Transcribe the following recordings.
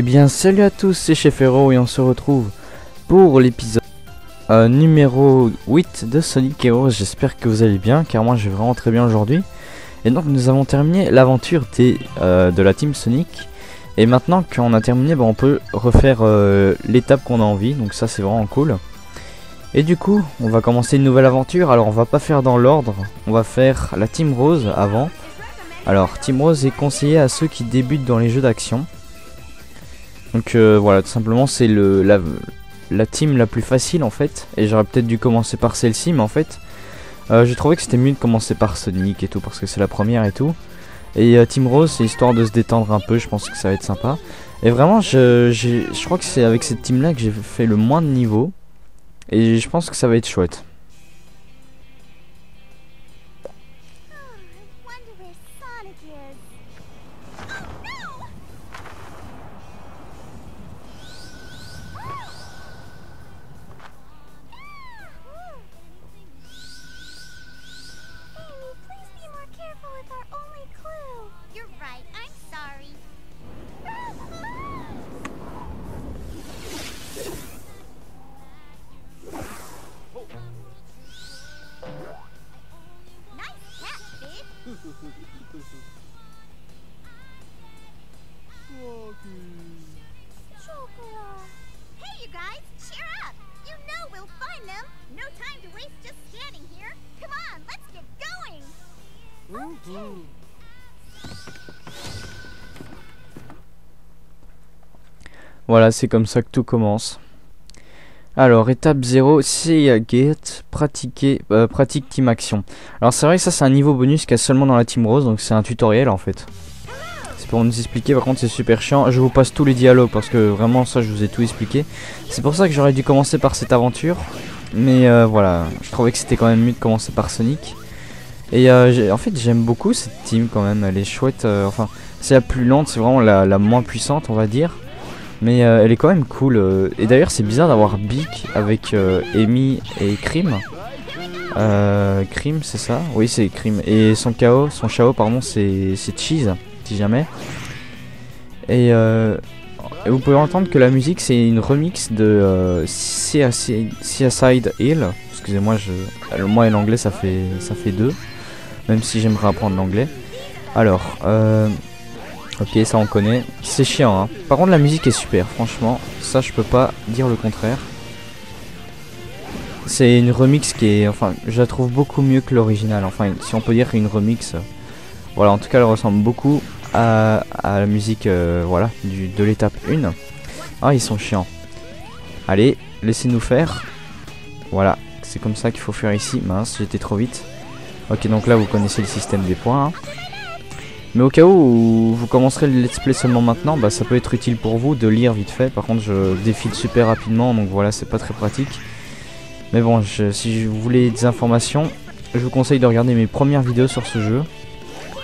Eh bien salut à tous, c'est Chef Hero et on se retrouve pour l'épisode euh, numéro 8 de Sonic Heroes. J'espère que vous allez bien car moi je vais vraiment très bien aujourd'hui. Et donc nous avons terminé l'aventure euh, de la team Sonic. Et maintenant qu'on a terminé, bah, on peut refaire euh, l'étape qu'on a envie. Donc ça c'est vraiment cool. Et du coup, on va commencer une nouvelle aventure. Alors on va pas faire dans l'ordre, on va faire la team Rose avant. Alors Team Rose est conseillé à ceux qui débutent dans les jeux d'action. Donc euh, voilà, tout simplement c'est le la, la, team la plus facile en fait. Et j'aurais peut-être dû commencer par celle-ci, mais en fait, euh, j'ai trouvé que c'était mieux de commencer par Sonic et tout, parce que c'est la première et tout. Et euh, Team Rose, c'est histoire de se détendre un peu, je pense que ça va être sympa. Et vraiment, je, je crois que c'est avec cette team-là que j'ai fait le moins de niveaux. Et je pense que ça va être chouette. Voilà, c'est comme ça que tout commence. Alors, étape 0, c'est Gate, pratiquer, euh, pratique Team Action. Alors, c'est vrai que ça, c'est un niveau bonus qu'il y a seulement dans la Team Rose, donc c'est un tutoriel en fait. C'est pour nous expliquer, par contre, c'est super chiant. Je vous passe tous les dialogues parce que vraiment, ça, je vous ai tout expliqué. C'est pour ça que j'aurais dû commencer par cette aventure. Mais euh, voilà, je trouvais que c'était quand même mieux de commencer par Sonic. Et euh, en fait, j'aime beaucoup cette team quand même. Elle est chouette. enfin, c'est la plus lente, c'est vraiment la moins puissante, on va dire. Mais euh, elle est quand même cool. Euh, et d'ailleurs, c'est bizarre d'avoir Beak avec euh, Amy et Krim. Euh, Krim, c'est ça? Oui, c'est Krim. Et son KO, son Chao, pardon, c'est Cheese, si jamais. Et, vous pouvez entendre que la musique, c'est une remix de Seaside Hill. Excusez-moi, je, moi et l'anglais, ça fait, ça fait deux. Même si j'aimerais apprendre l'anglais. Alors, euh, Ok, ça on connaît. C'est chiant, hein. Par contre, la musique est super, franchement. Ça, je peux pas dire le contraire. C'est une remix qui est... Enfin, je la trouve beaucoup mieux que l'original. Enfin, si on peut dire une remix... Voilà, en tout cas, elle ressemble beaucoup à, la musique, euh, voilà, de l'étape 1. Ah, ils sont chiants. Allez, laissez-nous faire. Voilà, c'est comme ça qu'il faut faire ici. Mince, j'étais trop vite. Ok, donc là, vous connaissez le système des points. Hein. Mais au cas où vous commencerez le let's play seulement maintenant, bah, ça peut être utile pour vous de lire vite fait. Par contre, je défile super rapidement, donc voilà, c'est pas très pratique. Mais bon, si vous voulez des informations, je vous conseille de regarder mes premières vidéos sur ce jeu.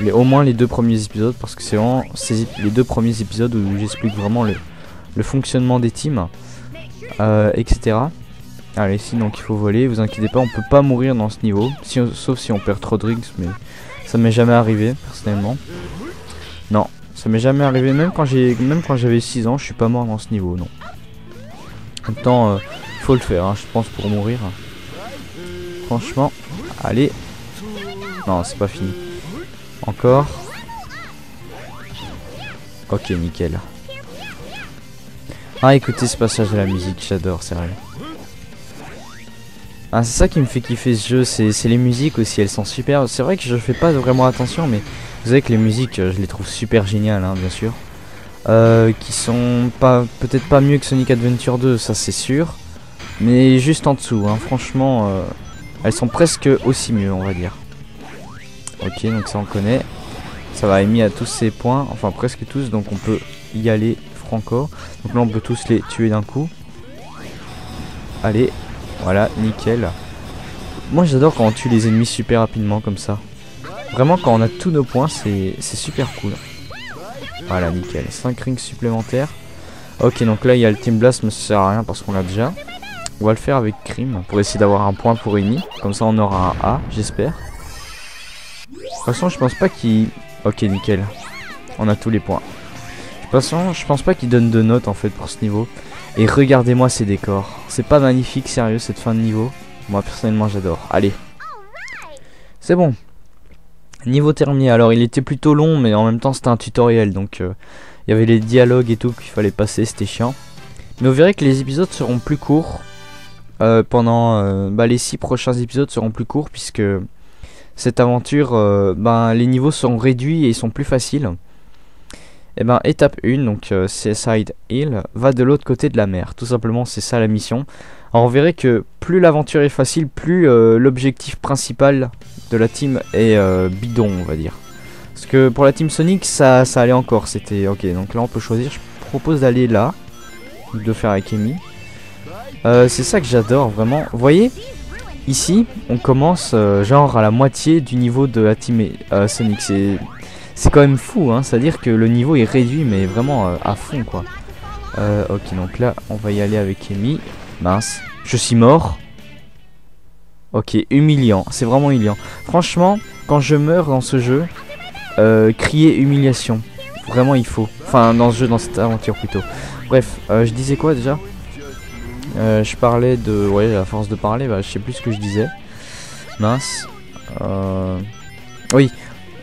Les, au moins les deux premiers épisodes, parce que c'est vraiment les deux premiers épisodes où j'explique vraiment le, fonctionnement des teams, euh, etc. Allez, ici donc il faut voler, vous inquiétez pas, on peut pas mourir dans ce niveau, sauf si on perd trop de rings, mais ça m'est jamais arrivé, personnellement. Non, ça m'est jamais arrivé, même quand j'ai même quand j'avais 6 ans, je suis pas mort dans ce niveau, non. En même temps, euh, faut le faire, hein, je pense, pour mourir. Franchement, allez. Non, c'est pas fini. Encore. Ok, nickel. Ah, écoutez ce passage de la musique, j'adore, sérieux. Ah, c'est ça qui me fait kiffer ce jeu, c'est les musiques aussi, elles sont super. C'est vrai que je fais pas vraiment attention, mais vous savez que les musiques, je les trouve super géniales, hein, bien sûr. Euh, qui sont pas peut-être pas mieux que Sonic Adventure 2, ça c'est sûr. Mais juste en dessous, hein, franchement, euh, elles sont presque aussi mieux, on va dire. Ok, donc ça on connaît. Ça va émis à tous ces points, enfin presque tous, donc on peut y aller franco. Donc là on peut tous les tuer d'un coup. Allez, voilà, nickel. Moi j'adore quand on tue les ennemis super rapidement comme ça. Vraiment quand on a tous nos points c'est super cool. Voilà nickel. 5 rings supplémentaires. Ok donc là il y a le Team Blast mais ça sert à rien parce qu'on l'a déjà. On va le faire avec Crime pour essayer d'avoir un point pour ennemi. Comme ça on aura un A j'espère. De toute façon je pense pas qu'il... Ok nickel. On a tous les points. Je façon, je pense pas qu'il donne de notes en fait pour ce niveau. Et regardez-moi ces décors. C'est pas magnifique, sérieux, cette fin de niveau. Moi, personnellement, j'adore. Allez. C'est bon. Niveau terminé. Alors, il était plutôt long, mais en même temps, c'était un tutoriel. Donc, euh, il y avait les dialogues et tout qu'il fallait passer. C'était chiant. Mais vous verrez que les épisodes seront plus courts. Euh, pendant euh, bah, les 6 prochains épisodes seront plus courts puisque cette aventure, ben, les niveaux seront réduits et sont plus faciles. Et eh ben étape 1, donc euh, Seaside Hill, va de l'autre côté de la mer. Tout simplement, c'est ça la mission. Alors on verrait que plus l'aventure est facile, plus euh, l'objectif principal de la team est euh, bidon, on va dire. Parce que pour la team Sonic, ça, ça allait encore. C'était ok. Donc là, on peut choisir. Je propose d'aller là, de faire avec Amy. c'est ça que j'adore vraiment. Vous voyez Ici, on commence genre à la moitié du niveau de la team Sonic. C'est c'est quand même fou, hein. C'est-à-dire que le niveau est réduit, mais vraiment euh, à fond, quoi. Euh, ok, donc là, on va y aller avec Amy. Mince, je suis mort. Ok, humiliant. C'est vraiment humiliant. Franchement, quand je meurs dans ce jeu, euh, crier humiliation. Vraiment, il faut. Enfin, dans ce jeu, dans cette aventure plutôt. Bref, je disais quoi déjà? Je parlais de... Ouais, à force de parler, bah, je sais plus ce que je disais. Mince. Oui,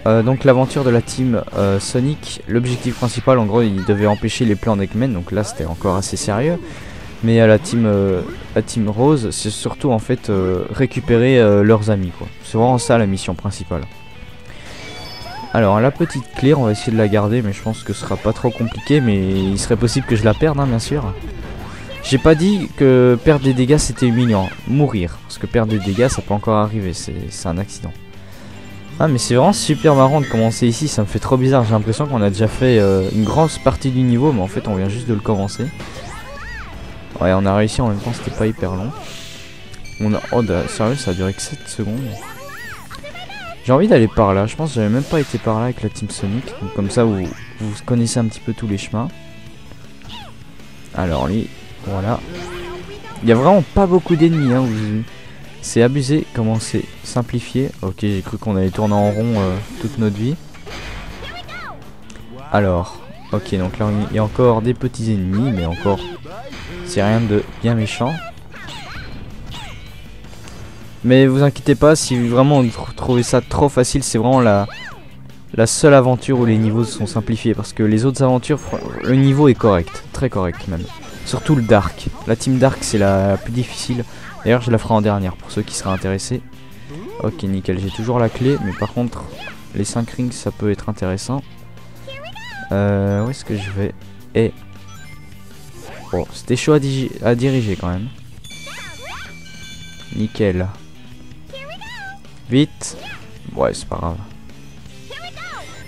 euh, donc l'aventure de la team euh, Sonic, l'objectif principal en gros il devait empêcher les plans d'Eggman, donc là c'était encore assez sérieux. Mais à la team, euh, la team Rose, c'est surtout en fait récupérer leurs amis quoi. C'est vraiment ça la mission principale. Alors la petite clé, on va essayer de la garder, mais je pense que ce sera pas trop compliqué, mais il serait possible que je la perde, hein, bien sûr. J'ai pas dit que perdre des dégâts c'était humiliant, mourir, parce que perdre des dégâts ça peut encore arriver, c'est un accident. Ah mais c'est vraiment super marrant de commencer ici, ça me fait trop bizarre, j'ai l'impression qu'on a déjà fait euh, une grosse partie du niveau mais en fait on vient juste de le commencer. Ouais on a réussi en même temps, c'était pas hyper long. On a... Oh sérieux ça a duré que 7 secondes. J'ai envie d'aller par là, je pense que j'avais même pas été par là avec la Team Sonic, donc comme ça vous, vous connaissez un petit peu tous les chemins. Alors lui, voilà. Il y a vraiment pas beaucoup d'ennemis, hein, vous... C'est abusé comment c'est simplifié. Ok, j'ai cru qu'on allait tourner en rond euh, toute notre vie. Alors, ok, donc là il y a encore des petits ennemis, mais encore, c'est rien de bien méchant. Mais vous inquiétez pas, si vraiment vous trouvez ça trop facile, c'est vraiment la, la seule aventure où les niveaux sont simplifiés. Parce que les autres aventures, le niveau est correct, très correct même. Surtout le Dark. La team Dark, c'est la plus difficile. D'ailleurs, je la ferai en dernière pour ceux qui seraient intéressés. Ok, nickel. J'ai toujours la clé, mais par contre, les 5 rings, ça peut être intéressant. Euh, où est-ce que je vais? Et... Bon, c'était chaud à diriger quand même. Nickel. Vite. Ouais, c'est pas grave.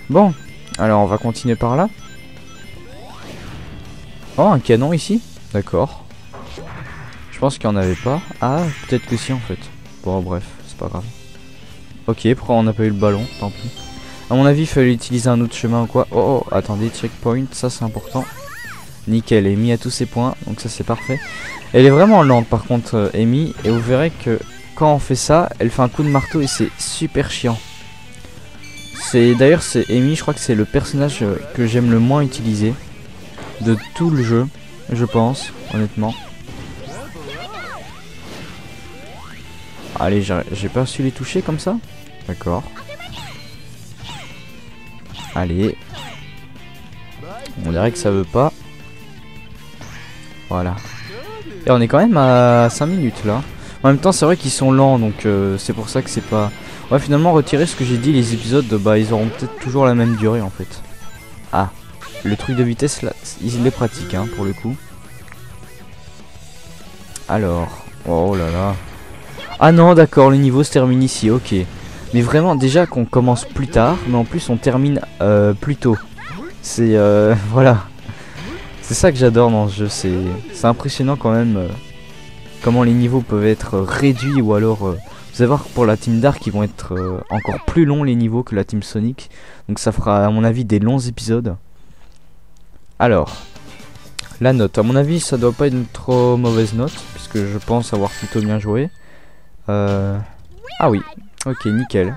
Bon, alors on va continuer par là. Oh, un canon ici D'accord. Je pense qu'il n'y en avait pas. Ah, peut-être que si en fait. Bon, bref, c'est pas grave. Ok, pourquoi on n'a pas eu le ballon Tant pis. À mon avis, il fallait utiliser un autre chemin ou quoi. Oh, oh attendez, checkpoint, ça c'est important. Nickel, Amy a tous ses points, donc ça c'est parfait. Elle est vraiment lente par contre, euh, Amy, et vous verrez que quand on fait ça, elle fait un coup de marteau et c'est super chiant. C'est D'ailleurs, c'est Amy, je crois que c'est le personnage euh, que j'aime le moins utiliser de tout le jeu, je pense, honnêtement. Allez, j'ai pas su les toucher comme ça D'accord. Allez. On dirait que ça veut pas. Voilà. Et on est quand même à 5 minutes là. En même temps, c'est vrai qu'ils sont lents, donc euh, c'est pour ça que c'est pas... Ouais, finalement, retirer ce que j'ai dit, les épisodes, bah, ils auront peut-être toujours la même durée en fait. Ah, le truc de vitesse, là, il est pratique, hein, pour le coup. Alors, oh là là. Ah non, d'accord, le niveau se termine ici, ok. Mais vraiment, déjà qu'on commence plus tard, mais en plus on termine euh, plus tôt. C'est... Euh, voilà. C'est ça que j'adore dans ce jeu, c'est impressionnant quand même euh, comment les niveaux peuvent être réduits ou alors... Euh, vous allez voir pour la Team Dark, ils vont être encore plus longs les niveaux que la Team Sonic. Donc ça fera à mon avis des longs épisodes. Alors, la note. À mon avis, ça doit pas être une trop mauvaise note, puisque je pense avoir plutôt bien joué. Euh... Ah oui, ok, nickel.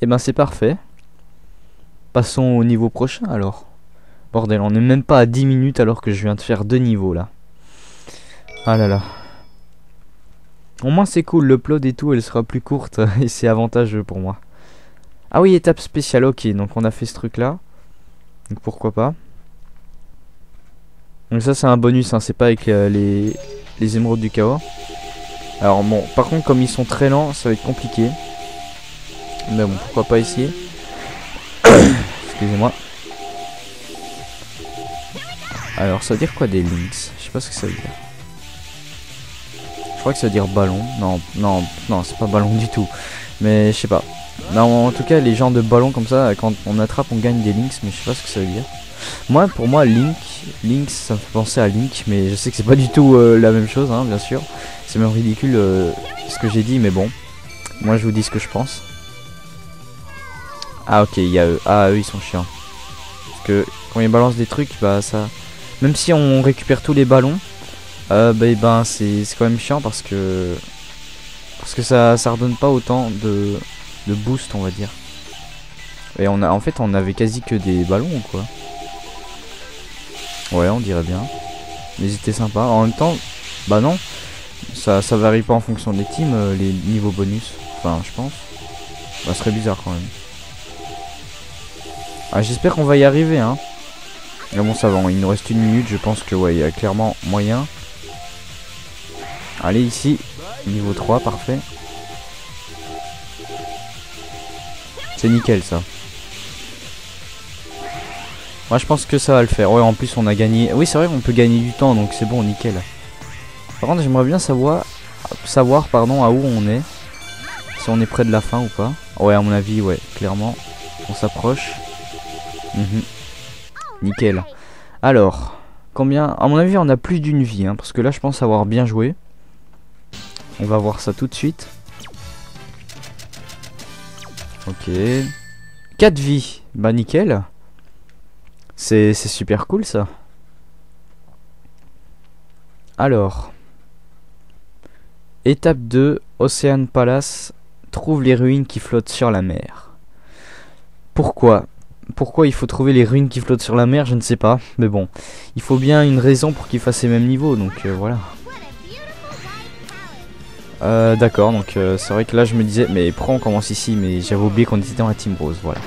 Eh ben c'est parfait. Passons au niveau prochain alors. Bordel, on est même pas à 10 minutes alors que je viens de faire deux niveaux là. Ah là là. Au moins c'est cool, l'upload et tout, elle sera plus courte et c'est avantageux pour moi. Ah oui, étape spéciale, ok, donc on a fait ce truc là. Donc pourquoi pas. Donc ça c'est un bonus, hein, c'est pas avec euh, les, les émeraudes du chaos. Alors bon, par contre comme ils sont très lents, ça va être compliqué. Mais bon, pourquoi pas essayer. Excusez-moi. Alors ça veut dire quoi des links? Je sais pas ce que ça veut dire. Je crois que ça veut dire ballon. Non, non, non, c'est pas ballon du tout. Mais je sais pas. Non, en tout cas, les genres de ballons comme ça, quand on attrape, on gagne des links, mais je sais pas ce que ça veut dire. Moi, pour moi, Link, Link, ça me fait penser à Link, mais je sais que c'est pas du tout euh, la même chose, hein, bien sûr. C'est même ridicule euh, ce que j'ai dit, mais bon. Moi, je vous dis ce que je pense. Ah, ok, il y a eux. Ah, eux, ils sont chiants. Parce que quand ils balancent des trucs, bah ça. Même si on récupère tous les ballons, euh, bah, eh ben, c'est quand même chiant parce que. Parce que ça, ça redonne pas autant de, de boost, on va dire. Et on a, en fait, on avait quasi que des ballons quoi Ouais, on dirait bien. Mais c'était sympa. En même temps, bah non, ça, ça varie pas en fonction des teams, euh, les niveaux bonus. Enfin, je pense. Bah, ce serait bizarre quand même. Ah, j'espère qu'on va y arriver, hein. Mais bon, ça va, il nous reste une minute. Je pense que, ouais, il y a clairement moyen. Allez, ici, niveau 3, parfait. C'est nickel, ça. Moi je pense que ça va le faire. Ouais en plus on a gagné. Oui c'est vrai qu'on peut gagner du temps donc c'est bon nickel. Par contre j'aimerais bien savoir savoir pardon à où on est. Si on est près de la fin ou pas. Ouais à mon avis ouais clairement. On s'approche. Mhm. Nickel. Alors combien À mon avis on a plus d'une vie hein, parce que là je pense avoir bien joué. On va voir ça tout de suite. Ok. 4 vies. Bah nickel. C'est super cool ça. Alors. Étape 2, Ocean Palace trouve les ruines qui flottent sur la mer. Pourquoi? Pourquoi il faut trouver les ruines qui flottent sur la mer? Je ne sais pas. Mais bon, il faut bien une raison pour qu'ils fassent les mêmes niveaux. Donc euh, voilà. Euh, D'accord, donc euh, c'est vrai que là je me disais, mais pourquoi on commence ici Mais j'avais oublié qu'on était dans la Team Rose, voilà.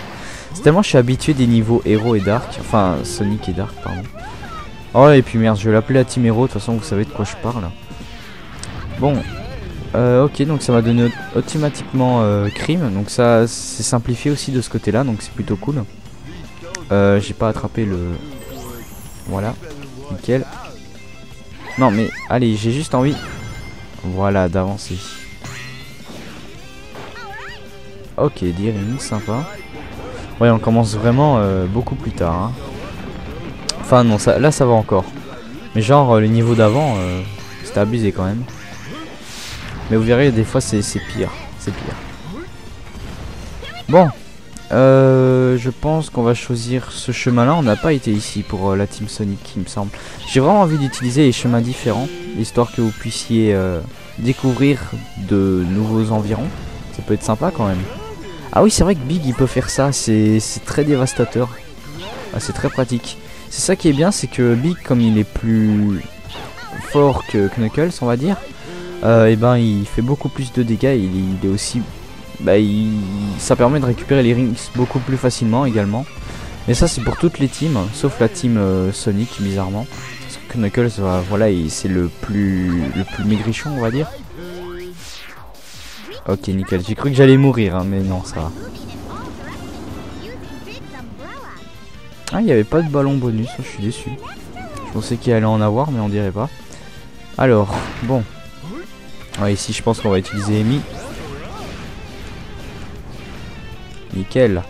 C'est tellement je suis habitué des niveaux héros et dark. Enfin, Sonic et dark, pardon. Oh, et puis merde, je vais l'appeler la team héros. De toute façon, vous savez de quoi je parle. Bon. Euh, ok, donc ça m'a donné automatiquement euh, crime. Donc ça, c'est simplifié aussi de ce côté-là. Donc c'est plutôt cool. Euh, J'ai pas attrapé le... Voilà. Nickel. Non, mais allez, j'ai juste envie... Voilà, d'avancer. Ok, Deering, sympa. Ouais, on commence vraiment euh, beaucoup plus tard. Hein. Enfin, non, là ça va encore. Mais genre, euh, le niveau d'avant, euh, c'était abusé quand même. Mais vous verrez, des fois c'est pire. C'est pire. Bon. je pense qu'on va choisir ce chemin-là. On n'a pas été ici pour la Team Sonic, il me semble. J'ai vraiment envie d'utiliser les chemins différents. Histoire que vous puissiez découvrir de nouveaux environs. Ça peut être sympa quand même. Ah oui, c'est vrai que Big il peut faire ça, c'est très dévastateur. Ah, c'est très pratique. C'est ça qui est bien, c'est que Big, comme il est plus fort que Knuckles, on va dire, et euh, eh ben il fait beaucoup plus de dégâts. Il, il est aussi, bah, ça permet de récupérer les rings beaucoup plus facilement également. Mais ça, c'est pour toutes les teams, sauf la team euh, Sonic, bizarrement. Parce que Knuckles, euh, voilà, c'est le plus, le plus maigrichon, on va dire. Ok, nickel. J'ai cru que j'allais mourir, hein, mais non, ça va. Ah, il n'y avait pas de ballon bonus, je suis déçu. Je pensais qu'il allait en avoir, mais on dirait pas. Alors, bon. Ici, je pense qu'on va utiliser Amy. Nickel.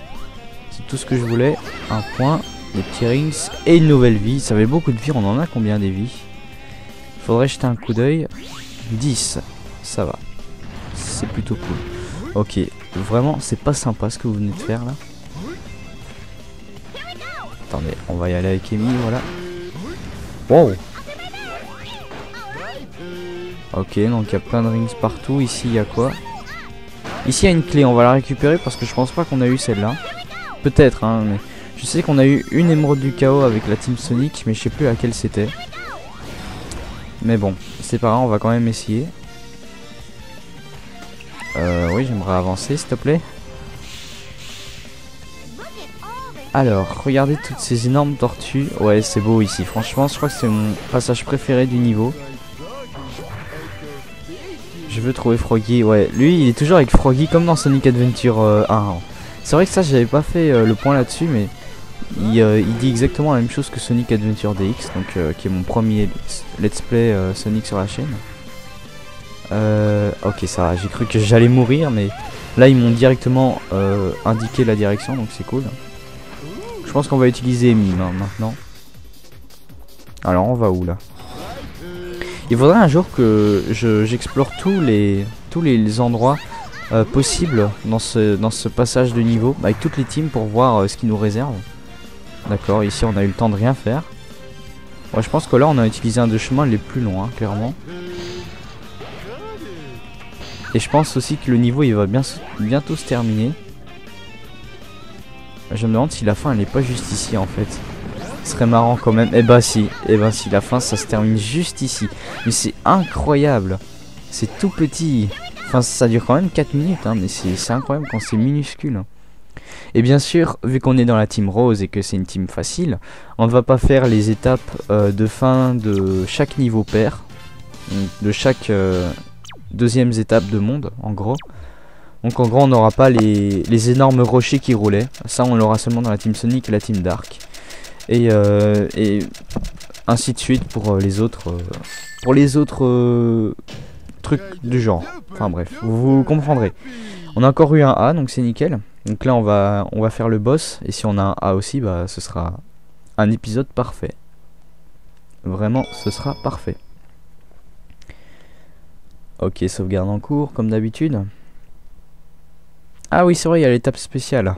C'est tout ce que je voulais. Un point, des petits rings et une nouvelle vie. Ça avait beaucoup de vie, on en a combien des vies? Faudrait jeter un coup d'œil. 10, ça va c'est plutôt cool. Ok, vraiment, c'est pas sympa ce que vous venez de faire là. Attendez, on va y aller avec Amy, voilà. Wow Ok, donc il y a plein de rings partout. Ici, il y a quoi? Ici, il y a une clé. On va la récupérer parce que je pense pas qu'on a eu celle-là. Peut-être, hein, mais Je sais qu'on a eu une émeraude du chaos avec la team Sonic, mais je sais plus laquelle c'était. Mais bon, c'est pas grave, on va quand même essayer. Euh, oui, j'aimerais avancer, s'il te plaît. Alors, regardez toutes ces énormes tortues. Ouais, c'est beau ici. Franchement, je crois que c'est mon passage préféré du niveau. Je veux trouver Froggy. Ouais, lui, il est toujours avec Froggy comme dans Sonic Adventure 1. Euh, c'est vrai que ça, j'avais pas fait euh, le point là-dessus, mais euh, il, dit exactement la même chose que Sonic Adventure DX, donc qui est mon premier let's play Sonic sur la chaîne. Ok, ça va. J'ai cru que j'allais mourir, mais là, ils m'ont directement indiqué la direction, donc c'est cool. Je pense qu'on va utiliser Mime maintenant. Alors, on va où là? Il faudrait un jour que j'explore tous les tous les endroits euh, possibles dans ce dans ce passage de niveau avec toutes les teams pour voir euh, ce qui nous réserve. D'accord, ici on a eu le temps de rien faire. Ouais, je pense que là on a utilisé un des chemins les plus longs, clairement. Et je pense aussi que le niveau il va bien, bientôt se terminer. Je me demande si la fin elle est pas juste ici en fait. Ce serait marrant quand même. Eh bah si, eh ben si, la fin ça se termine juste ici. Mais c'est incroyable. C'est tout petit. Enfin ça dure quand même 4 minutes, hein, mais c'est incroyable quand c'est minuscule. Et bien sûr, vu qu'on est dans la team rose et que c'est une team facile, on ne va pas faire les étapes euh, de fin de chaque niveau pair. De chaque euh, deuxième étape de monde, en gros. Donc en gros, on n'aura pas les, les, énormes rochers qui roulaient. Ça, on l'aura seulement dans la team Sonic et la team Dark. Euh, et, ainsi de suite pour euh, les autres euh, pour les autres trucs du genre. Enfin bref, vous comprendrez. On a encore eu un A, donc c'est nickel. Donc là, on va, on va faire le boss. Et si on a un A aussi, bah, ce sera un épisode parfait. Vraiment, ce sera parfait. Ok, sauvegarde en cours, comme d'habitude. Ah oui, c'est vrai, il y a l'étape spéciale.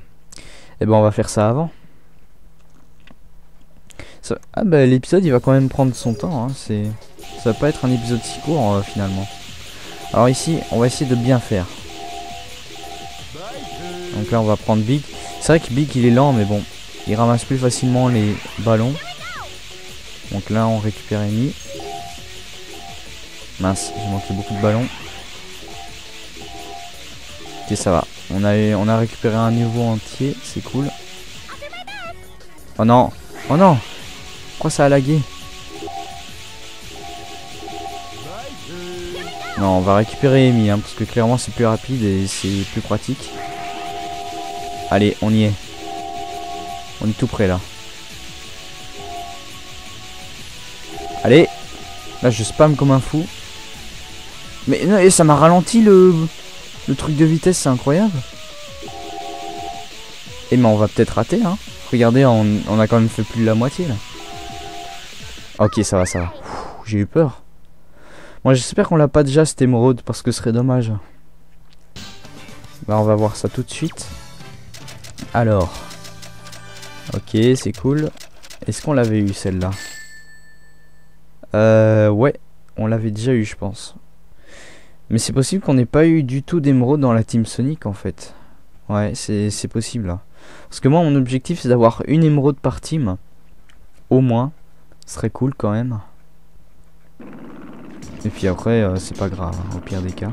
Eh ben, on va faire ça avant. Ah bah l'épisode il va quand même prendre son temps, hein. c'est ça va pas être un épisode si court euh, finalement. Alors ici on va essayer de bien faire. Donc là on va prendre Big. C'est vrai que Big il est lent mais bon, il ramasse plus facilement les ballons. Donc là on récupère Amy. Mince, j'ai manqué beaucoup de ballons. Ok ça va. On a, on a récupéré un niveau entier, c'est cool. Oh non Oh non pourquoi ça a lagué? Non, on va récupérer Amy, hein, parce que clairement c'est plus rapide et c'est plus pratique. Allez, on y est. On est tout près là. Allez Là je spam comme un fou. Mais non, et ça m'a ralenti le, truc de vitesse, c'est incroyable. Et mais on va peut-être rater, hein. Regardez, on, on a quand même fait plus de la moitié là. Ok, ça va, ça va. J'ai eu peur. Moi, j'espère qu'on l'a pas déjà cette émeraude parce que ce serait dommage. Bah, on va voir ça tout de suite. Alors. Ok, c'est cool. Est-ce qu'on l'avait eu celle-là? Euh, ouais. On l'avait déjà eu, je pense. Mais c'est possible qu'on n'ait pas eu du tout d'émeraude dans la Team Sonic, en fait. Ouais, c'est possible. Là. Parce que moi, mon objectif, c'est d'avoir une émeraude par team. Au moins. Ce serait cool quand même. Et puis après, euh, c'est pas grave, hein, au pire des cas.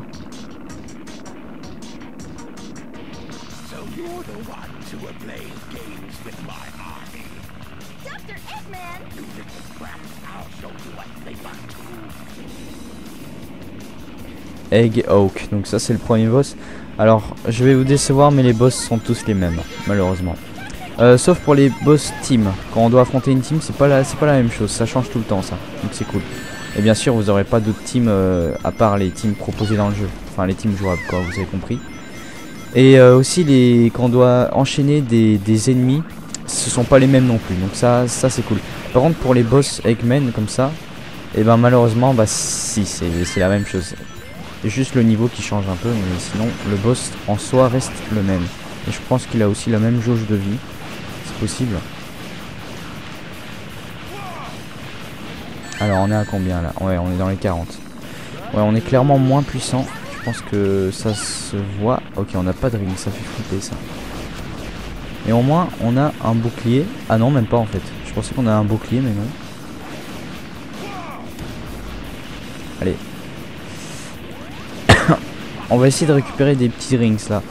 Egg Oak, donc ça c'est le premier boss. Alors, je vais vous décevoir, mais les boss sont tous les mêmes, malheureusement. Euh, sauf pour les boss team. Quand on doit affronter une team, c'est pas la, pas la même chose. Ça change tout le temps, ça. Donc c'est cool. Et bien sûr, vous aurez pas d'autres teams euh, à part les teams proposés dans le jeu. Enfin, les teams jouables, quoi. Vous avez compris. Et euh, aussi, les, quand on doit enchaîner des, ennemis, ce sont pas les mêmes non plus. Donc ça, ça c'est cool. Par contre, pour les boss Eggman comme ça, et eh ben malheureusement, bah si, c'est la même chose. C'est juste le niveau qui change un peu, mais sinon, le boss en soi reste le même. Et je pense qu'il a aussi la même jauge de vie possible. Alors on est à combien là? Ouais on est dans les 40. Ouais on est clairement moins puissant. Je pense que ça se voit. Ok on n'a pas de ring, ça fait flipper ça. Et au moins, on a un bouclier. Ah non, même pas en fait. Je pensais qu'on avait un bouclier, mais non. Allez. On va essayer de récupérer des petits rings là.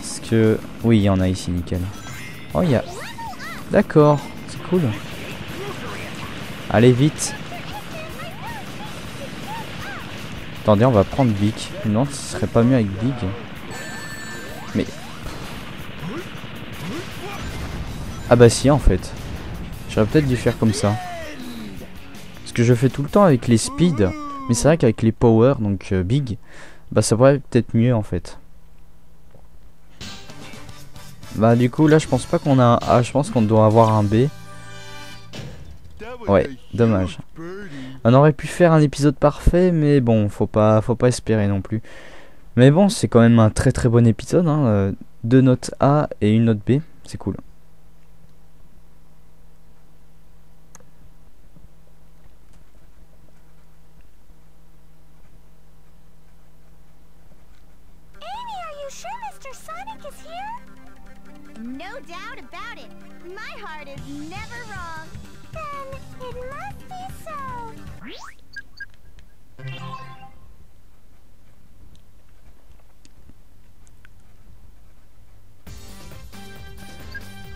Parce que... Oui, il y en a ici, nickel. Oh, il y a... D'accord, c'est cool. Allez, vite. Attendez, on va prendre Big. Non, ce serait pas mieux avec Big. Mais... Ah bah si, en fait. J'aurais peut-être dû faire comme ça. Parce que je fais tout le temps avec les speed. Mais c'est vrai qu'avec les power, donc euh, Big, bah ça pourrait peut-être mieux en fait. Bah du coup là je pense pas qu'on a un A, je pense qu'on doit avoir un B. Ouais, dommage. On aurait pu faire un épisode parfait, mais bon, faut pas, faut pas espérer non plus. Mais bon, c'est quand même un très très bon épisode. Hein. Euh, deux notes A et une note B, c'est cool.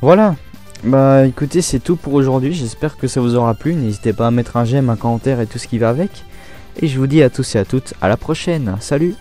Voilà. Bah écoutez, c'est tout pour aujourd'hui. J'espère que ça vous aura plu. N'hésitez pas à mettre un j'aime, un commentaire et tout ce qui va avec. Et je vous dis à tous et à toutes à la prochaine. Salut